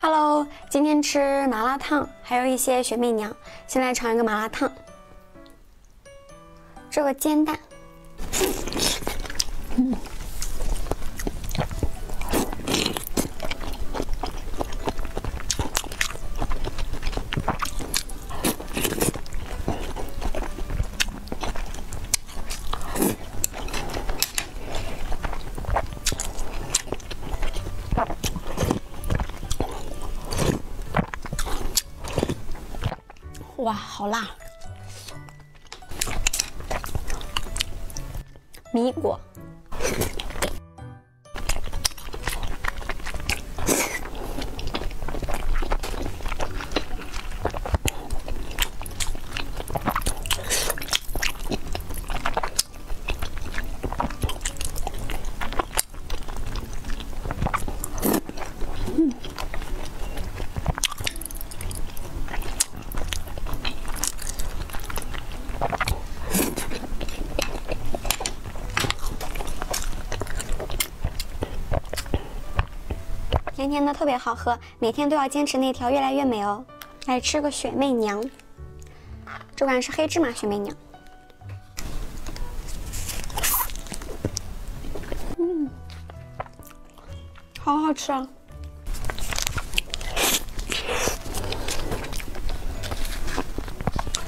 Hello，今天吃麻辣烫，还有一些雪媚娘。先来尝一个麻辣烫，这个煎蛋，嗯。哇，好辣！米果。甜甜的，特别好喝，每天都要坚持那条越来越美哦。来吃个雪媚娘，这款是黑芝麻雪媚娘，嗯，好好吃啊！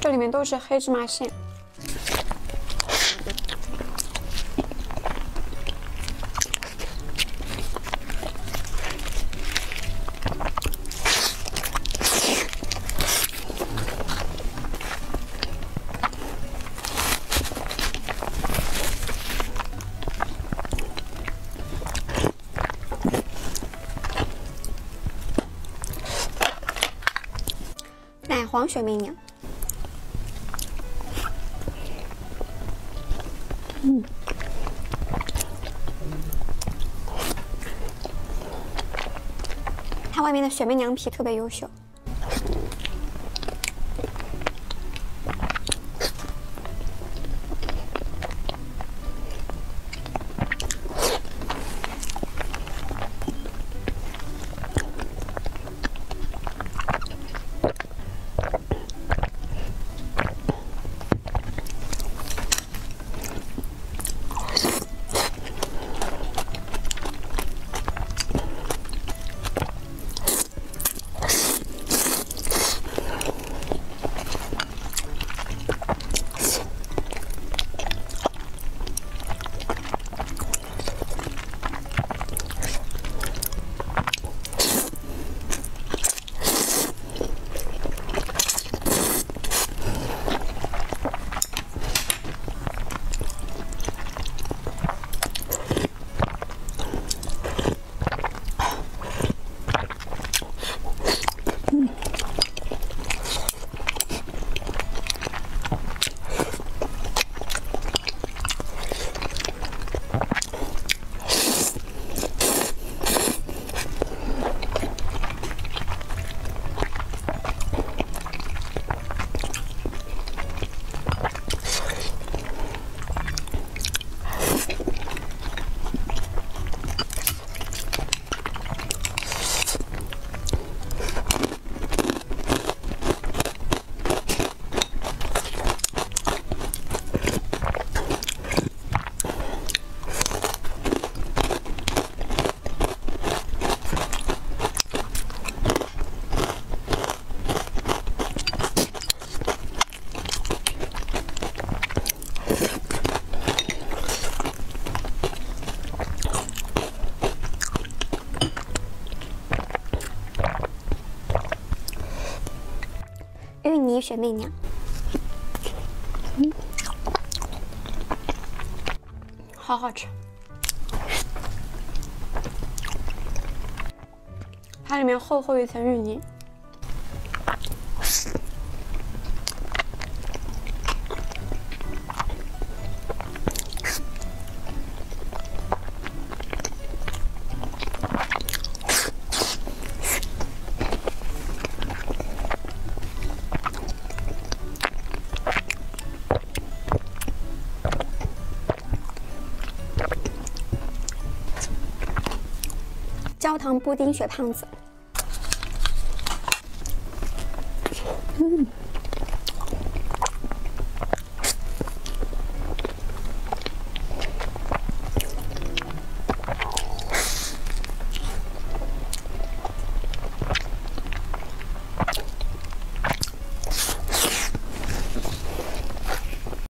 这里面都是黑芝麻馅。奶黄雪媚娘，嗯，它外面的雪媚娘皮特别优秀。芋泥雪媚娘，嗯，好好吃，它里面厚厚一层芋泥。焦糖布丁雪胖子，